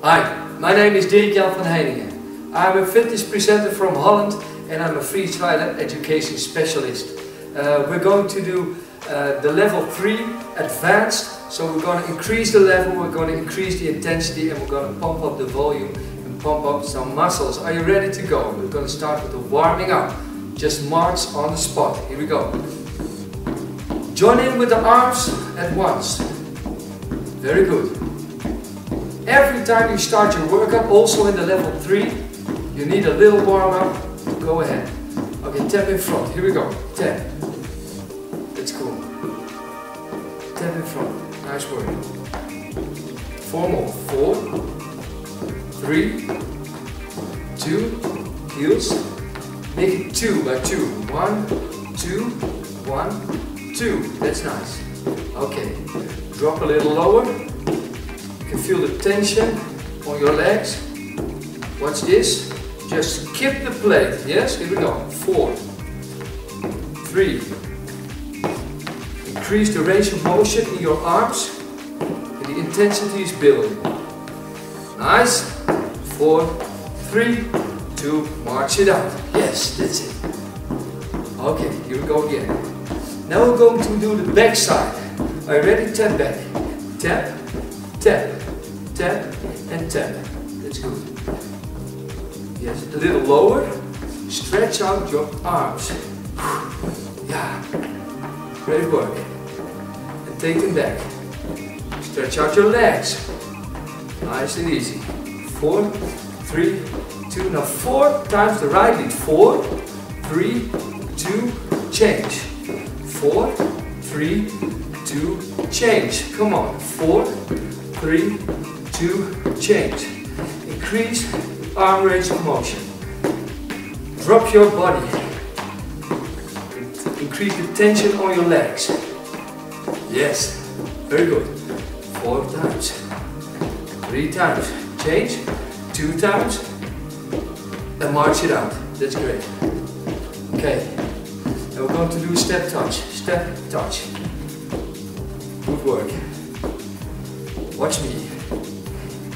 Hi, my name is Dirk-Jan van Heiningen. I'm a fitness presenter from Holland and I'm a freestyler education specialist. Uh, we're going to do uh, the level 3 advanced, so we're going to increase the level, we're going to increase the intensity and we're going to pump up the volume and pump up some muscles. Are you ready to go? We're going to start with the warming up. Just march on the spot. Here we go. Join in with the arms at once. Very good. Every time you start your workout, also in the level 3, you need a little warm up. Go ahead. Okay, tap in front. Here we go. Tap. That's cool. Tap in front. Nice work. Four more. Four, three, two, heels. Make it two by two. One, two, one, two. That's nice. Okay. Drop a little lower. Can feel the tension on your legs. Watch this. Just skip the plate. Yes, here we go. Four, three. Increase the range of motion in your arms. And the intensity is building. Nice. Four, three, two. March it out. Yes, that's it. Okay, here we go again. Now we're going to do the back side. Are you ready? Tap back. Tap, tap, tap, and tap. That's good. Yes, a little lower. Stretch out your arms. Yeah, great work. And take them back. Stretch out your legs. Nice and easy. Four, three, two. Now four times the right lead. Four, three, two, change. Four, three, two, change. Come on. Four, three, two, change. Increase arm range of motion. Drop your body. Increase the tension on your legs. Yes, very good. Four times. Three times. Change. Two times. And march it out. That's great. Okay. Now we're going to do step touch. Step touch. Good work. Watch me.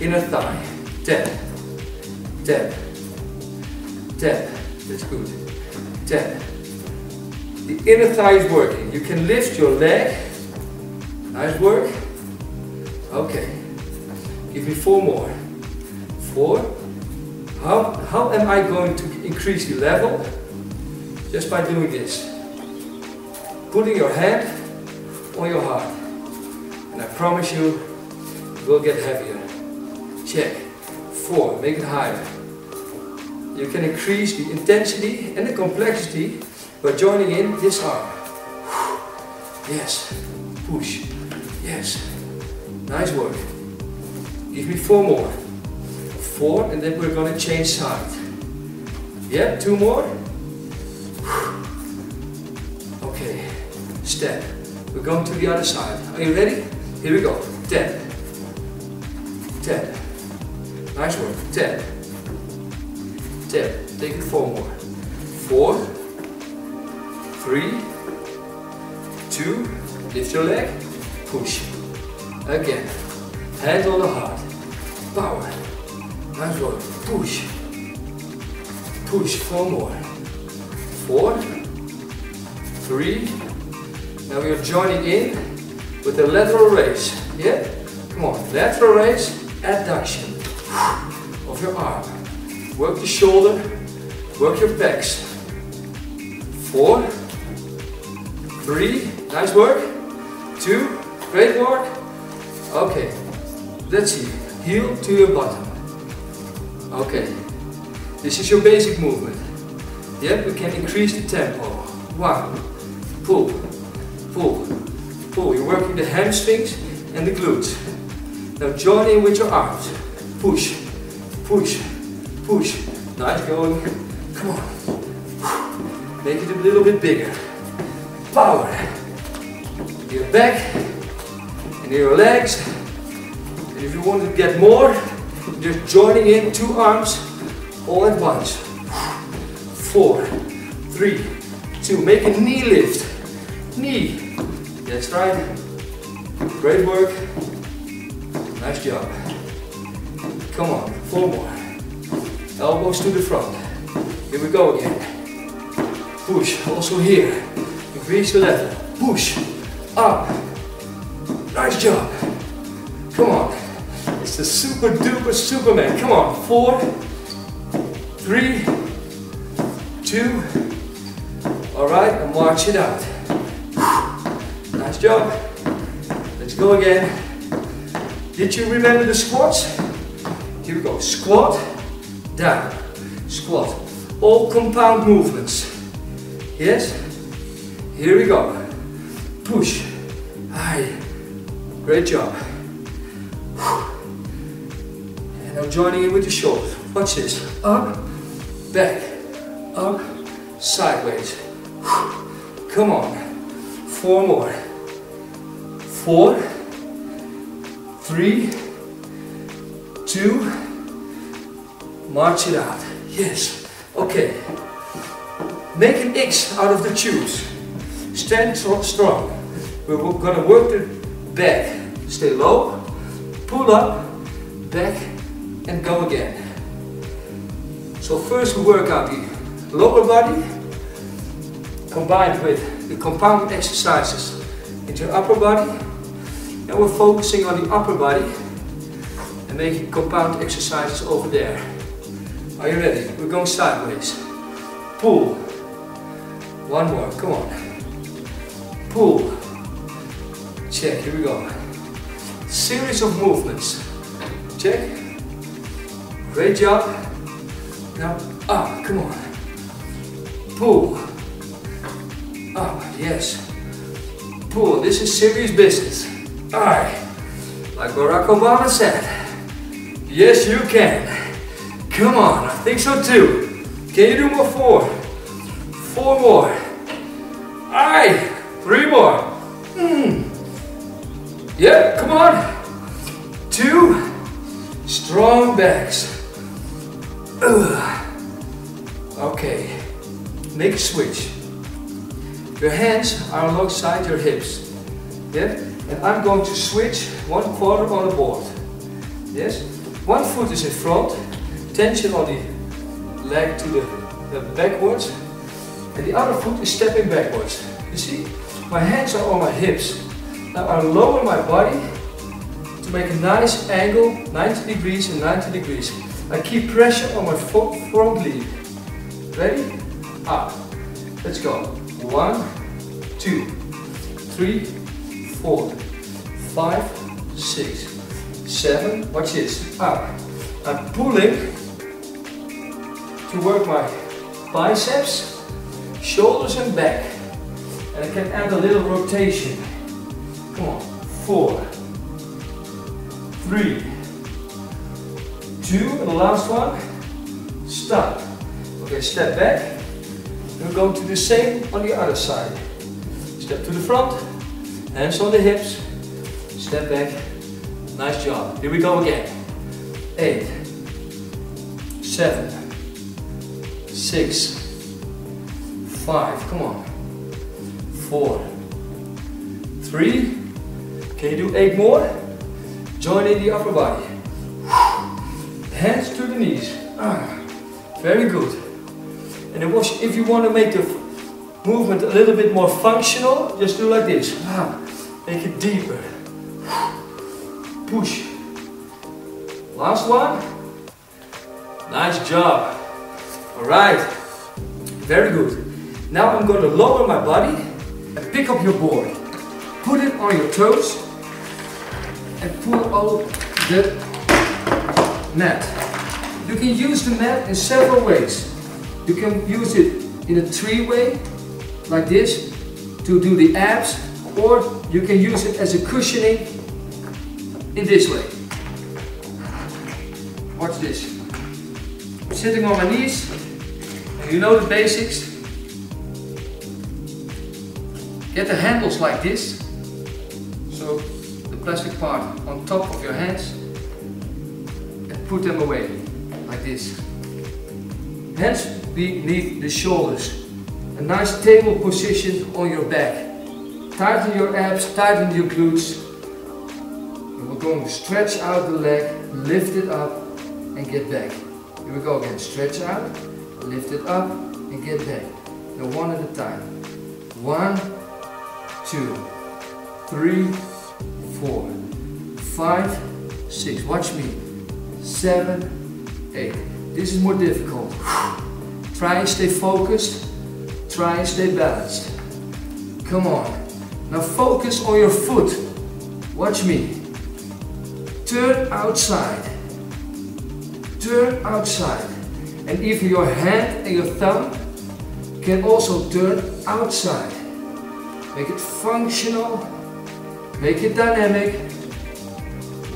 Inner thigh. Tap. Tap. Tap. That's good. Tap. The inner thigh is working. You can lift your leg. Nice work. Okay. Give me four more. Four. How, how am I going to increase the level? Just by doing this. Putting your hand on your heart. And I promise you, will get heavier. Check. Four. Make it higher. You can increase the intensity and the complexity by joining in this arm. Yes. Push. Yes. Nice work. Give me four more. Four, and then we're going to change side. Yeah, two more. Okay. Step. We're going to the other side. Are you ready? Here we go. Tap. Tap. Nice work. Tap. Tap. Take it four more. Four. Three. Two. Lift your leg. Push. Again. Hand on the heart. Power. Nice work. Push. Push. Four more. Four. Three. Now we are joining in with the lateral raise. Yeah? Come on. Lateral raise. Adduction of your arm. Work the shoulder. Work your pecs. Four. Three. Nice work. Two. Great work. Okay. Let's see. Heel to your bottom. Okay. This is your basic movement. Yep, we can increase the tempo. One. Pull. Pull. Pull. You're working the hamstrings and the glutes. Now join in with your arms. Push. Push. Push. Nice going. Come on. Make it a little bit bigger. Power. Your back and your legs. And if you want to get more, just joining in two arms all at once. Four, three, two. Make a knee lift. Knee. That's right. Great work. Nice job. Come on, four more. Elbows to the front. Here we go again. Push, also here. Increase the level. Push, up. Nice job. Come on. It's the super duper Superman. Come on, four, three, two. All right, and march it out. Nice job. Let's go again. Did you remember the squats? Here we go. Squat, down, squat. All compound movements. Yes? Here we go. Push. Aye. Great job. And now joining in with the shoulders. Watch this. Up, back, up, sideways. Come on. Four more. Four, three, two, march it out. Yes. Okay. Make an X out of the tubes. Stand strong. We're gonna work the back. Stay low, pull up, back, and go again. So first we work out the lower body combined with the compound exercises into upper body. And we're focusing on the upper body and making compound exercises over there. Are you ready? We're going sideways. Pull. One more, come on. Pull. Check, here we go. Series of movements. Check. Great job. Now up, come on. Pull. Up, yes. Pull, this is serious business. Alright, like Barack Obama said, yes you can. Come on, I think so too. Can you do more? Four. Four more. Alright, three more. Mm. Yeah, come on. Two. Strong backs. Ugh. Okay, make a switch. Your hands are alongside your hips. Yeah? And I'm going to switch one quarter on the board. Yes? One foot is in front, tension on the leg to the, the backwards, and the other foot is stepping backwards. You see? My hands are on my hips. Now I lower my body to make a nice angle, 90 degrees and 90 degrees. I keep pressure on my front leg. Ready? Up. Let's go. One, two, three, four, five, six, seven. Watch this. Up. I'm pulling to work my biceps, shoulders and back. And I can add a little rotation. Come on. Four, three, two, and the last one. Stop. Okay, step back. We're going to do the same on the other side. Step to the front, hands on the hips, step back. Nice job. Here we go again. Eight, seven, six, five, come on. Four, three, can you do eight more? Join in the upper body. Hands to the knees. Ah, very good. And was, if you want to make the movement a little bit more functional, just do like this. Make it deeper. Push. Last one. Nice job. All right. Very good. Now I'm going to lower my body and pick up your board. Put it on your toes and pull out the mat. You can use the mat in several ways. You can use it in a three way, like this, to do the abs, or you can use it as a cushioning in this way. Watch this. I'm sitting on my knees, you know the basics. Get the handles like this, so the plastic part on top of your hands, and put them away, like this. Hands beneath the shoulders. A nice table position on your back. Tighten your abs, tighten your glutes. And we're going to stretch out the leg, lift it up, and get back. Here we go again. Stretch out, lift it up, and get back. Now one at a time. One, two, three, four, five, six. Watch me. Seven, eight. This is more difficult. Try and stay focused. Try and stay balanced. Come on. Now focus on your foot. Watch me. Turn outside. Turn outside. And even your hand and your thumb can also turn outside. Make it functional. Make it dynamic.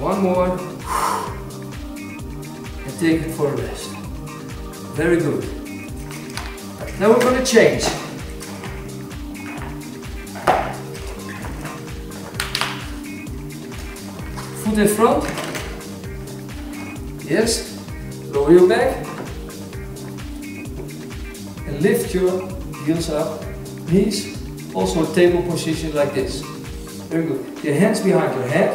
One more. And take it for a rest. Very good. Now we're going to change. Foot in front. Yes. Lower your back. And lift your heels up. Knees. Also a table position like this. Very good. Your hands behind your head.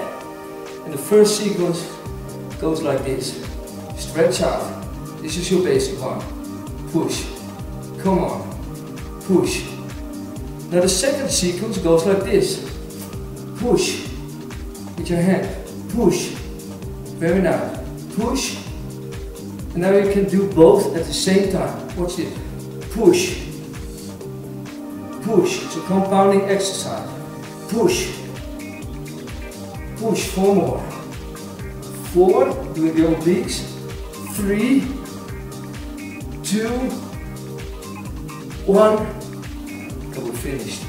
And the first sequence goes like this. Stretch out. This is your basic one. Push. Come on. Push. Now the second sequence goes like this. Push. With your hand. Push. Very nice. Push. And now you can do both at the same time. Watch this. Push. Push. It's a compounding exercise. Push. Push. Four more. Four. Doing the obliques. Three. Two. One. And we're finished.